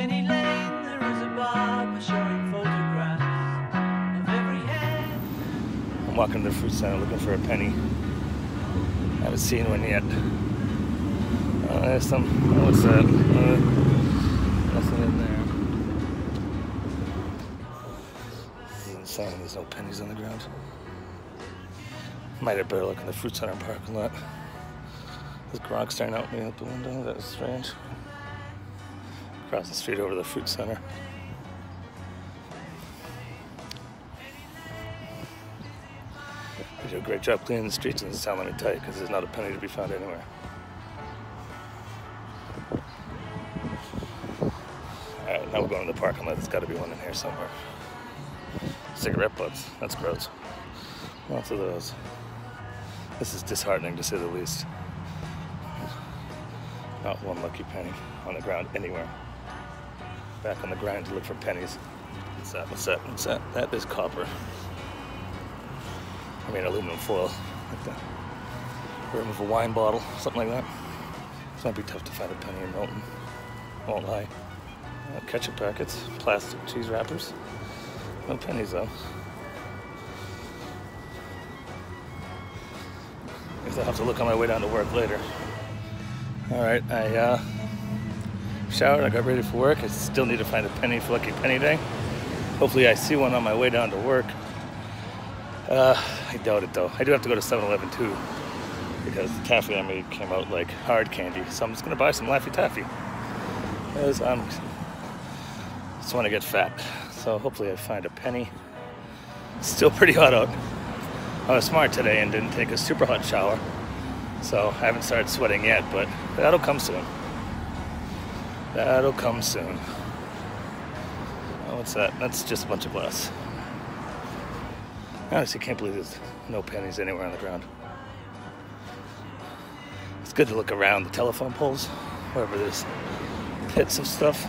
I'm walking to the fruit center looking for a penny. I haven't seen one yet. Oh, there's some. What's that? Uh, nothing in there. Insane. There's no pennies on the ground. Might have better look in the fruit center parking lot. There's Gronk staring out me out the window. That was strange. Across the street over to the fruit center. They do a great job cleaning the streets in this town, let me tell you, because there's not a penny to be found anywhere. Alright, now we're going to the parking lot. There's got to be one in here somewhere. Cigarette butts. That's gross. Lots of those. This is disheartening to say the least. Not one lucky penny on the ground anywhere. Back on the grind to look for pennies. What's that? What's that? What's that? That is copper. I mean aluminum foil, like the rim of a wine bottle, something like that. This might be tough to find a penny in Milton. Won't lie. Uh, ketchup packets, plastic cheese wrappers. No pennies though. Guess I'll have to look on my way down to work later. All right, I uh, showered, I got ready for work. I still need to find a penny for Lucky Penny Day. Hopefully I see one on my way down to work. Uh, I doubt it though. I do have to go to 7-Eleven too because the taffy I made came out like hard candy. So I'm just gonna buy some Laffy Taffy because I'm just want to get fat. So hopefully I find a penny. Still pretty hot out. I was smart today and didn't take a super hot shower. So I haven't started sweating yet, but that'll come soon. That'll come soon. Oh, what's that? That's just a bunch of glass. I honestly can't believe there's no pennies anywhere on the ground. It's good to look around the telephone poles, wherever there's pits of stuff.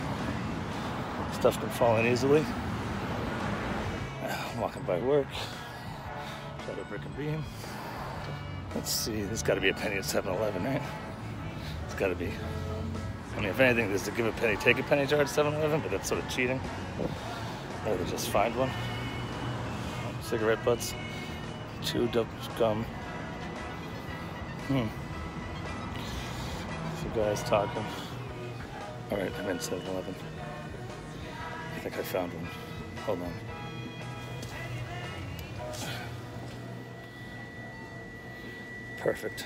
Stuff can fall in easily. I'm walking by work. Try to brick and beam. Let's see, there's got to be a penny at 7 Eleven, right? It's got to be. I mean, if anything, there's to give a penny, take a penny jar at 7 Eleven, but that's sort of cheating. Rather just find one cigarette butts, chewed up gum. Hmm. Some guys talking. All right, I'm in 7-Eleven. I think I found one. Hold on. Perfect.